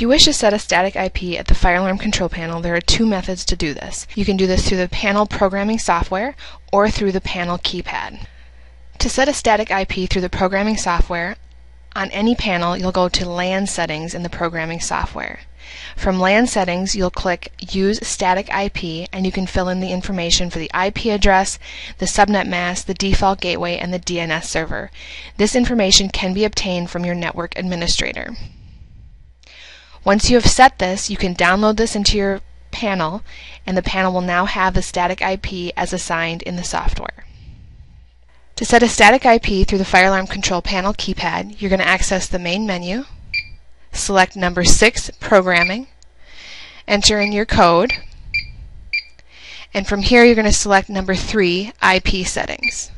If you wish to set a static IP at the fire alarm control panel, there are two methods to do this. You can do this through the panel programming software or through the panel keypad. To set a static IP through the programming software, on any panel you'll go to LAN settings in the programming software. From LAN settings, you'll click Use Static IP and you can fill in the information for the IP address, the subnet mask, the default gateway, and the DNS server. This information can be obtained from your network administrator. Once you have set this, you can download this into your panel and the panel will now have the static IP as assigned in the software. To set a static IP through the fire alarm control panel keypad, you're going to access the main menu select number 6, Programming, enter in your code, and from here you're going to select number 3, IP Settings.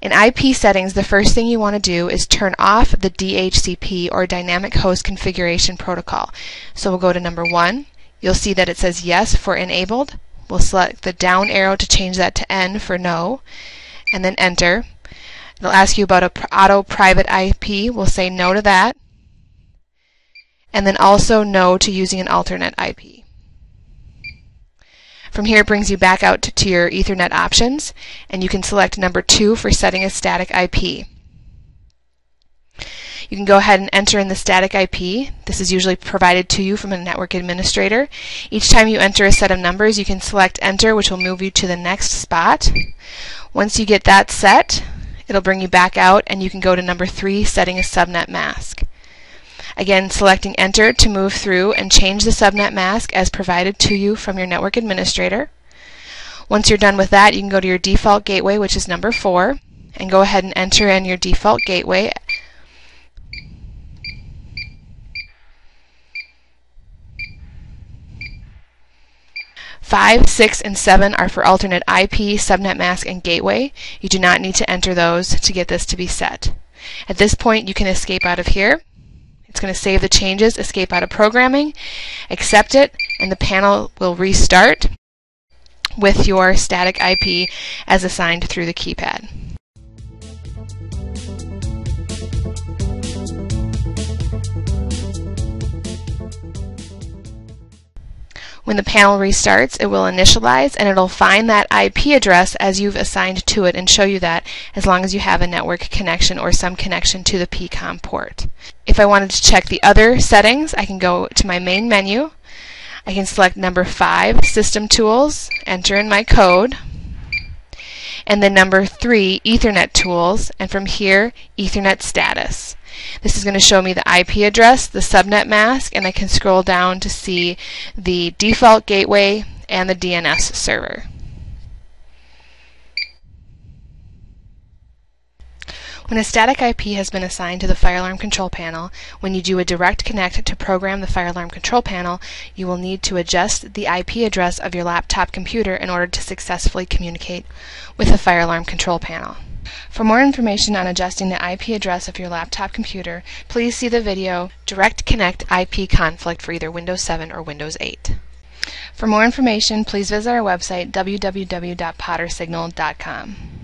In IP settings, the first thing you want to do is turn off the DHCP or Dynamic Host Configuration Protocol. So we'll go to number 1. You'll see that it says yes for enabled. We'll select the down arrow to change that to N for no, and then enter. It'll ask you about a auto private IP. We'll say no to that and then also no to using an alternate IP. From here it brings you back out to, your Ethernet options and you can select number 2 for setting a static IP. You can go ahead and enter in the static IP. This is usually provided to you from a network administrator. Each time you enter a set of numbers, you can select enter, which will move you to the next spot. Once you get that set, it'll bring you back out and you can go to number 3, setting a subnet mask. Again, selecting Enter to move through and change the subnet mask as provided to you from your network administrator. Once you're done with that, you can go to your default gateway, which is number 4, and go ahead and enter in your default gateway. Five, six, and seven are for alternate IP, subnet mask, and gateway. You do not need to enter those to get this to be set. At this point, you can escape out of here it's going to save the changes, escape out of programming, accept it, and the panel will restart with your static IP as assigned through the keypad. When the panel restarts, it will initialize and it'll find that IP address as you've assigned to it and show you that as long as you have a network connection or some connection to the PCOM port. If I wanted to check the other settings, I can go to my main menu. I can select number 5, System Tools, enter in my code, and then number 3, Ethernet Tools, and from here, Ethernet Status. This is going to show me the IP address, the subnet mask, and I can scroll down to see the default gateway and the DNS server. When a static IP has been assigned to the fire alarm control panel, when you do a direct connect to program the fire alarm control panel, you will need to adjust the IP address of your laptop computer in order to successfully communicate with the fire alarm control panel. For more information on adjusting the IP address of your laptop computer, please see the video Direct Connect IP Conflict for either Windows 7 or Windows 8. For more information, please visit our website www.pottersignal.com.